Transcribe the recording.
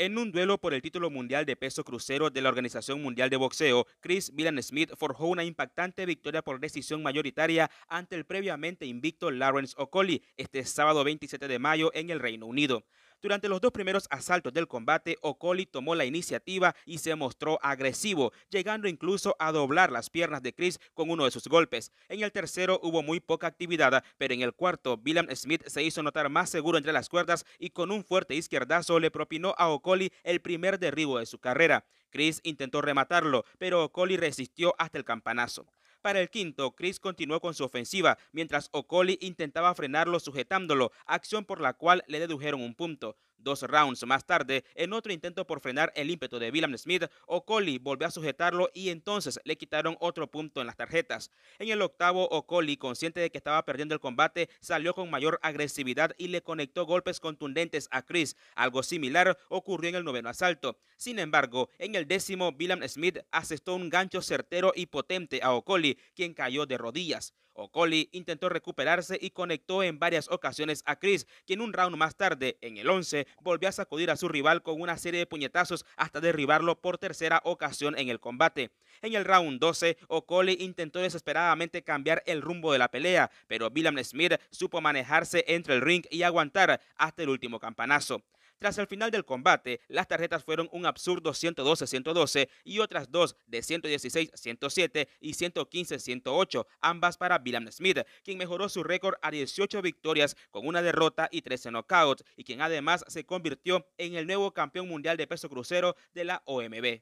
En un duelo por el título mundial de peso crucero de la Organización Mundial de Boxeo, Chris Villan Smith forjó una impactante victoria por decisión mayoritaria ante el previamente invicto Lawrence Okoli este sábado 27 de mayo en el Reino Unido. Durante los dos primeros asaltos del combate, Okoli tomó la iniciativa y se mostró agresivo, llegando incluso a doblar las piernas de Chris con uno de sus golpes. En el tercero hubo muy poca actividad, pero en el cuarto, William Smith se hizo notar más seguro entre las cuerdas y con un fuerte izquierdazo le propinó a Okoli el primer derribo de su carrera. Chris intentó rematarlo, pero Okoli resistió hasta el campanazo. Para el quinto, Chris continuó con su ofensiva, mientras Okoli intentaba frenarlo sujetándolo, acción por la cual le dedujeron un punto. Dos rounds más tarde, en otro intento por frenar el ímpetu de William Smith, Okoli volvió a sujetarlo y entonces le quitaron otro punto en las tarjetas. En el octavo, Okoli, consciente de que estaba perdiendo el combate, salió con mayor agresividad y le conectó golpes contundentes a Chris. Algo similar ocurrió en el noveno asalto. Sin embargo, en el décimo, William Smith asestó un gancho certero y potente a Okoli, quien cayó de rodillas. Okoli intentó recuperarse y conectó en varias ocasiones a Chris, quien un round más tarde, en el 11, volvió a sacudir a su rival con una serie de puñetazos hasta derribarlo por tercera ocasión en el combate. En el round 12, Okoli intentó desesperadamente cambiar el rumbo de la pelea, pero William Smith supo manejarse entre el ring y aguantar hasta el último campanazo. Tras el final del combate, las tarjetas fueron un absurdo 112-112 y otras dos de 116-107 y 115-108, ambas para William Smith, quien mejoró su récord a 18 victorias con una derrota y 13 knockouts, y quien además se convirtió en el nuevo campeón mundial de peso crucero de la OMB.